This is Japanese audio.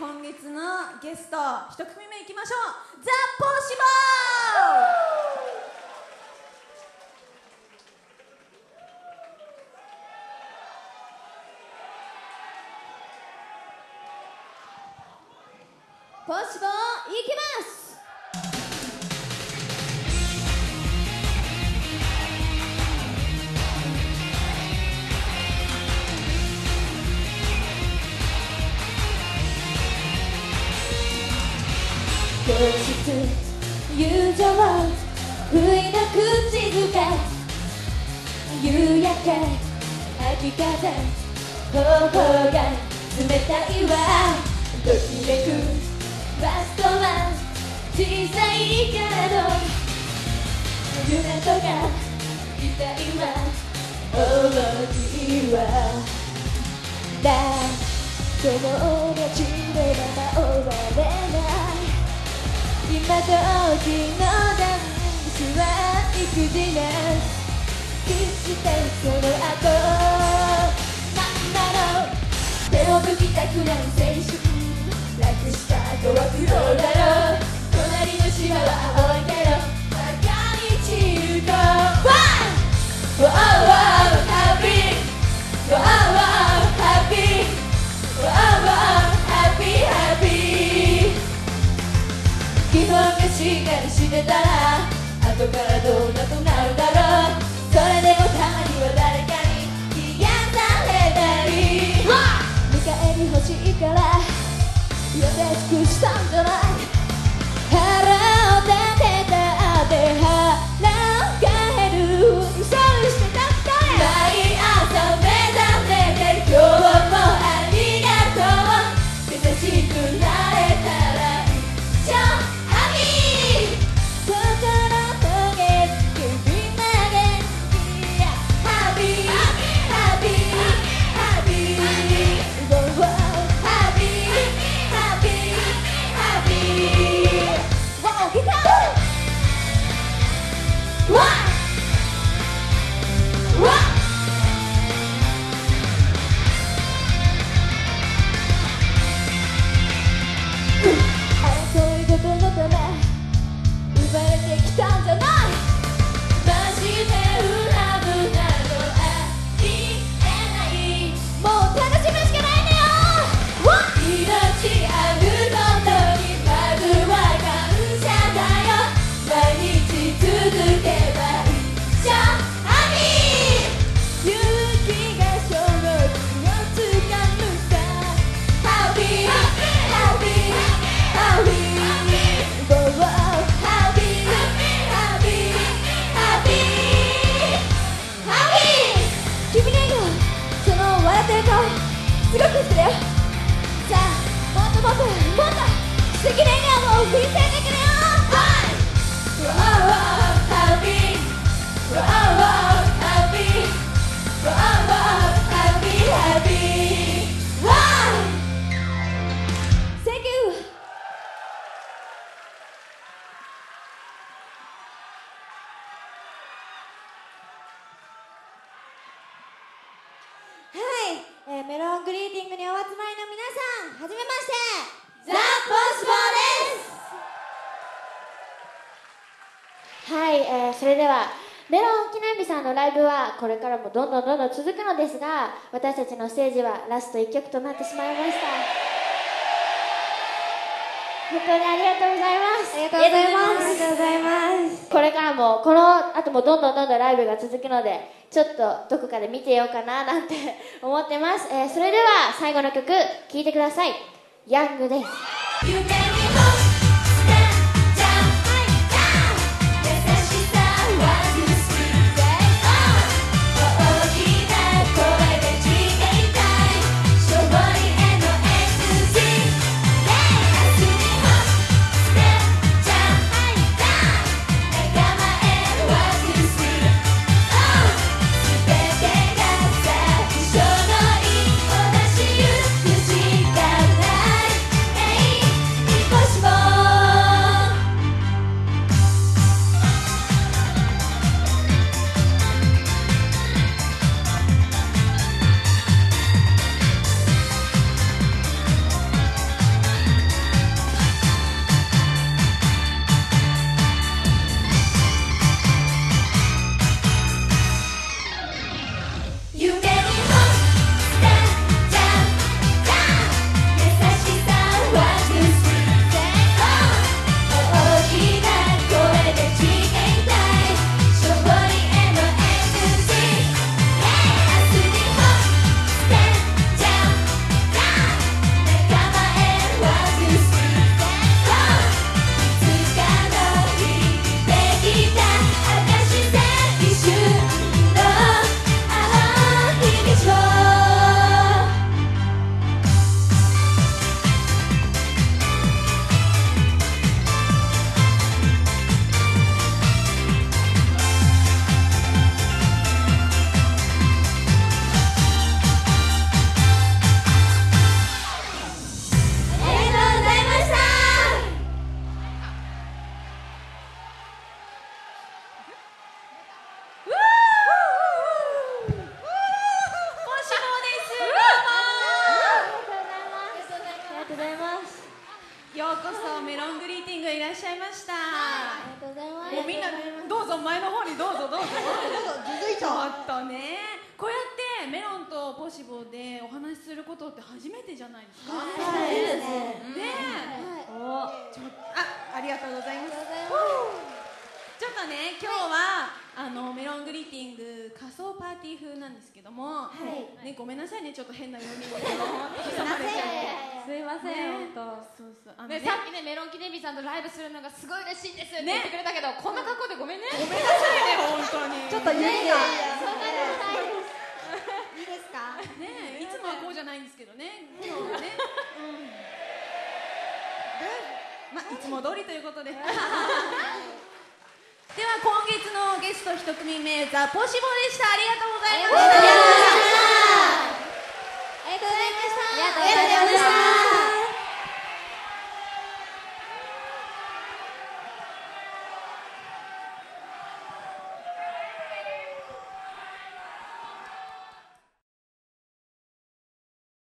今月のゲスト一組目いきましょう。ザ・ポーシボー！ポッシボーいきます！当日友情不意な口づけ夕焼け秋風頬が冷たいわときめくラストは小さいけれど夢とか期待は大きいわだ友達のまま終われない今時のダンスは育児な決してその後なんだろう手を抜きたくない青春楽した後は苦労だろう隣の島は青い後からどうなとなるだろう。それでもたまには誰かに気がされたり見返り欲しいから優しくしたんじゃない What? えーそれではメロン記念日さんのライブはこれからもどんどんどんどん続くのですが私たちのステージはラスト1曲となってしまいました。本当にありがとうございます。ありがとうございます。ありがとうございますこれからもこの後もどんどんどんどんライブが続くのでちょっとどこかで見てようかななんて思ってます、えーそれでは最後の曲聴いてください。ヤングですグリーティングいらっしゃいました、はい、ありがとうございます。もうみんなねどうぞ前の方にどうぞどうぞ。どうぞ続いちゃったね。こうやってメロンとポシボでお話しすることって初めてじゃないですか。はいですね。ねえ、はい、ちょっとあありがとうございます。ちょっとね今日は、はい、あのメロングリーティング仮想パーティー風なんですけども、い。ね、ごめんなさいねちょっと変な読みを挟まれちゃってすいませんね。本そうそう。あのね、ねさっきねメロン記念日さんとライブするのがすごい嬉しいですってね。言ってくれたけど、こんな格好でごめんね、ごめんなさいね 本当に。ちょっとゆいがそんなことないですいいですか？ねいつもはこうじゃないんですけどね。今日はね、うん、まあいつも通りということででは今月のゲスト一組目ザ・ポシボでした。ありがとうございました。ありがとうございました。ありがとうございました。